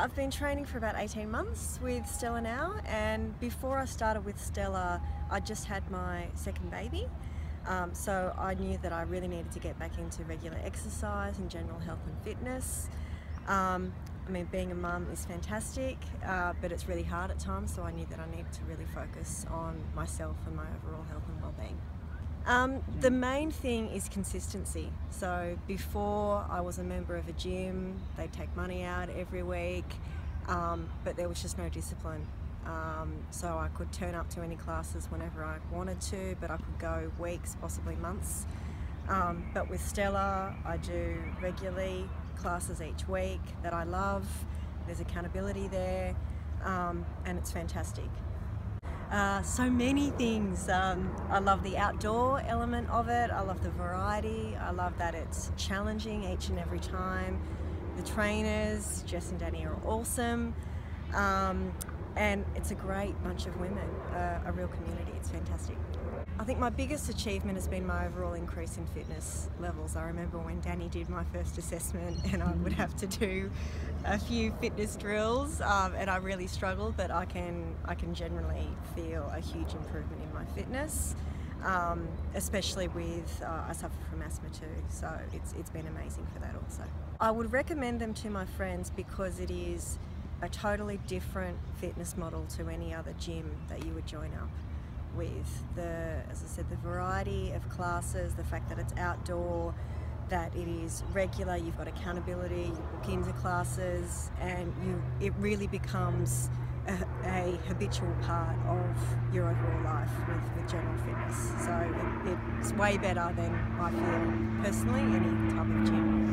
I've been training for about 18 months with Stellar now and before I started with Stellar I just had my second baby um, so I knew that I really needed to get back into regular exercise and general health and fitness. Um, I mean being a mum is fantastic uh, but it's really hard at times so I knew that I needed to really focus on myself and my overall health and well-being. Um, the main thing is consistency. So before I was a member of a gym, they'd take money out every week, um, but there was just no discipline. Um, so I could turn up to any classes whenever I wanted to, but I could go weeks, possibly months. Um, but with Stellar, I do regularly classes each week that I love. There's accountability there, um, and it's fantastic. Uh, so many things. Um, I love the outdoor element of it. I love the variety. I love that it's challenging each and every time. The trainers, Jess and Danny, are awesome. Um, and it's a great bunch of women, uh, a real community. It's fantastic. I think my biggest achievement has been my overall increase in fitness levels. I remember when Danny did my first assessment and I would have to do a few fitness drills um, and I really struggled but I can, I can generally feel a huge improvement in my fitness. Um, especially with, uh, I suffer from asthma too, so it's, it's been amazing for that also. I would recommend them to my friends because it is a totally different fitness model to any other gym that you would join up with the, as I said, the variety of classes, the fact that it's outdoor, that it is regular, you've got accountability, you book into classes, and you it really becomes a, a habitual part of your overall life with, with general fitness. So it, it's way better than I feel personally any type of gym.